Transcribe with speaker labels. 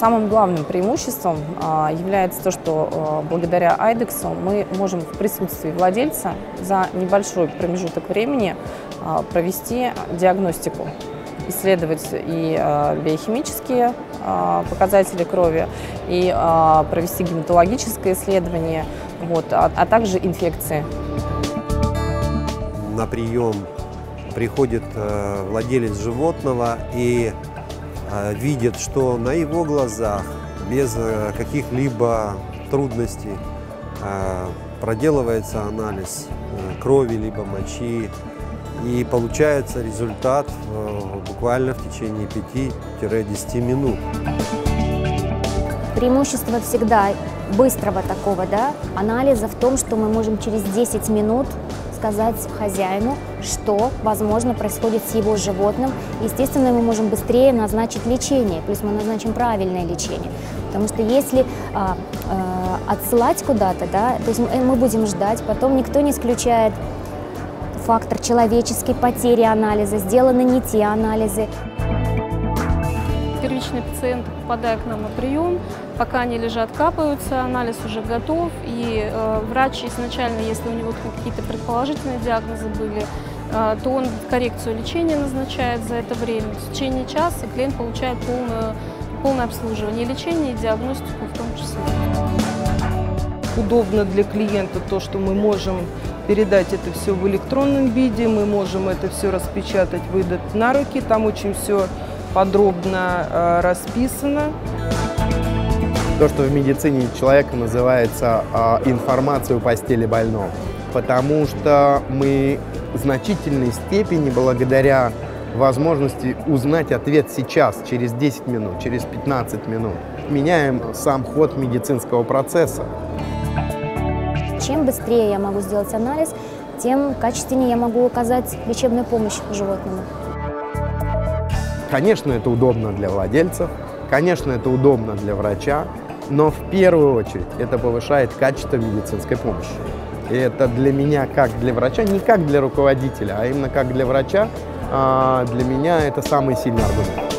Speaker 1: самым главным преимуществом а, является то, что а, благодаря Айдексу мы можем в присутствии владельца за небольшой промежуток времени а, провести диагностику, исследовать и биохимические показатели крови, и провести гематологическое исследование, вот, а, а также инфекции.
Speaker 2: На прием приходит владелец животного и видит, что на его глазах, без э, каких-либо трудностей, а, проделывается анализ э, крови либо мочи, и получается результат э, буквально в течение 5-10 минут.
Speaker 3: Преимущество всегда быстрого такого да, анализа в том, что мы можем через 10 минут сказать хозяину, что, возможно, происходит с его животным. Естественно, мы можем быстрее назначить лечение, плюс мы назначим правильное лечение. Потому что если а, а, отсылать куда-то, да, то есть мы будем ждать, потом никто не исключает фактор человеческой потери анализа, сделаны не те анализы
Speaker 4: первичные пациенты, попадая к нам на прием, пока они лежат, капаются, анализ уже готов, и э, врач изначально, если у него какие-то предположительные диагнозы были, э, то он коррекцию лечения назначает за это время. В течение часа клиент получает полное, полное обслуживание, лечение и диагностику в том числе.
Speaker 5: Удобно для клиента то, что мы можем передать это все в электронном виде, мы можем это все распечатать, выдать на руки, там очень все подробно э, расписано.
Speaker 6: То, что в медицине человека называется э, информация у постели больного. Потому что мы в значительной степени, благодаря возможности узнать ответ сейчас, через 10 минут, через 15 минут, меняем сам ход медицинского процесса.
Speaker 3: Чем быстрее я могу сделать анализ, тем качественнее я могу оказать лечебную помощь животному.
Speaker 6: Конечно, это удобно для владельцев, конечно, это удобно для врача, но в первую очередь это повышает качество медицинской помощи. И это для меня, как для врача, не как для руководителя, а именно как для врача, а, для меня это самый сильный аргумент.